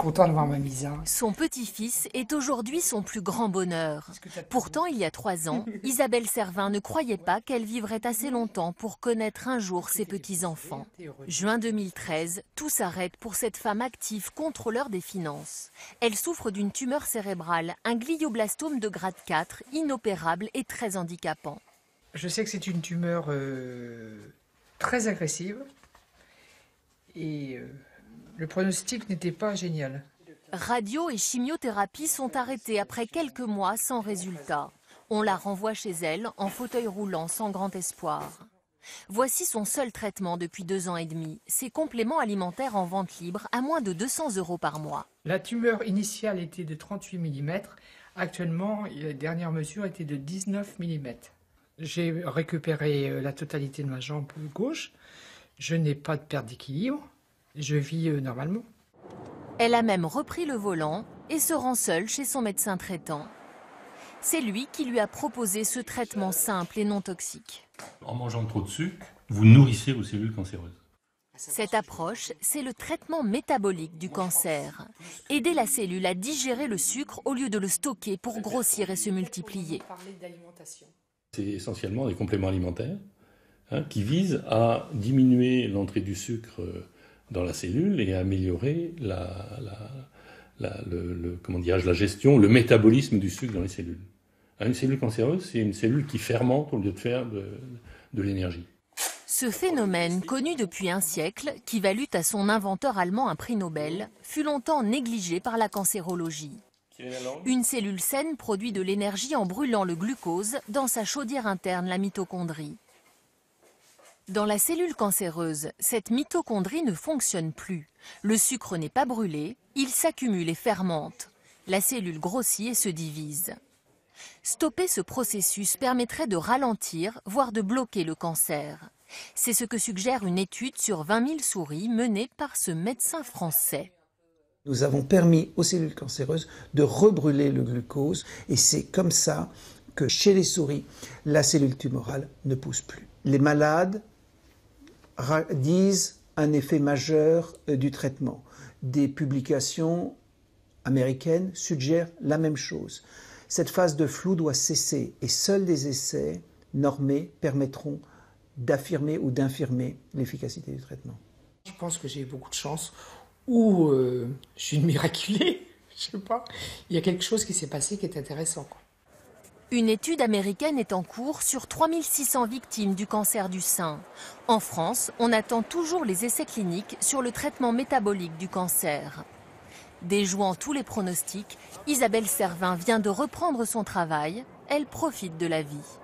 content de voir ma mise. Hein. Son petit-fils est aujourd'hui son plus grand bonheur. Pourtant, il y a trois ans, Isabelle Servin ne croyait pas qu'elle vivrait assez longtemps pour connaître un jour ses petits-enfants. Juin 2013, tout s'arrête pour cette femme active, contrôleur des finances. Elle souffre d'une tumeur cérébrale, un glioblastome de grade 4, inopérable et très handicapant. Je sais que c'est une tumeur euh, très agressive et euh, le pronostic n'était pas génial. Radio et chimiothérapie sont arrêtées après quelques mois sans résultat. On la renvoie chez elle en fauteuil roulant sans grand espoir. Voici son seul traitement depuis deux ans et demi. Ses compléments alimentaires en vente libre à moins de 200 euros par mois. La tumeur initiale était de 38 mm. Actuellement, la dernière mesure était de 19 mm. J'ai récupéré euh, la totalité de ma jambe gauche. Je n'ai pas de perte d'équilibre. Je vis euh, normalement. Elle a même repris le volant et se rend seule chez son médecin traitant. C'est lui qui lui a proposé ce traitement simple et non toxique. En mangeant trop de sucre, vous nourrissez vos cellules cancéreuses. Cette approche, c'est le traitement métabolique du cancer. Aider la cellule à digérer le sucre au lieu de le stocker pour grossir et se multiplier. C'est essentiellement des compléments alimentaires hein, qui visent à diminuer l'entrée du sucre euh, dans la cellule et améliorer la, comment la gestion, le métabolisme du sucre dans les cellules. Hein, une cellule cancéreuse, c'est une cellule qui fermente au lieu de faire de l'énergie. Ce phénomène, connu depuis un siècle, qui valut à son inventeur allemand un prix Nobel, fut longtemps négligé par la cancérologie. Une cellule saine produit de l'énergie en brûlant le glucose dans sa chaudière interne, la mitochondrie. Dans la cellule cancéreuse, cette mitochondrie ne fonctionne plus. Le sucre n'est pas brûlé, il s'accumule et fermente. La cellule grossit et se divise. Stopper ce processus permettrait de ralentir, voire de bloquer le cancer. C'est ce que suggère une étude sur 20 000 souris menée par ce médecin français. Nous avons permis aux cellules cancéreuses de rebrûler le glucose et c'est comme ça que chez les souris, la cellule tumorale ne pousse plus. Les malades disent un effet majeur euh, du traitement. Des publications américaines suggèrent la même chose. Cette phase de flou doit cesser et seuls des essais normés permettront d'affirmer ou d'infirmer l'efficacité du traitement. Je pense que j'ai beaucoup de chance ou euh, je suis une miraculée, je sais pas. Il y a quelque chose qui s'est passé qui est intéressant. Une étude américaine est en cours sur 3600 victimes du cancer du sein. En France, on attend toujours les essais cliniques sur le traitement métabolique du cancer. Déjouant tous les pronostics, Isabelle Servin vient de reprendre son travail. Elle profite de la vie.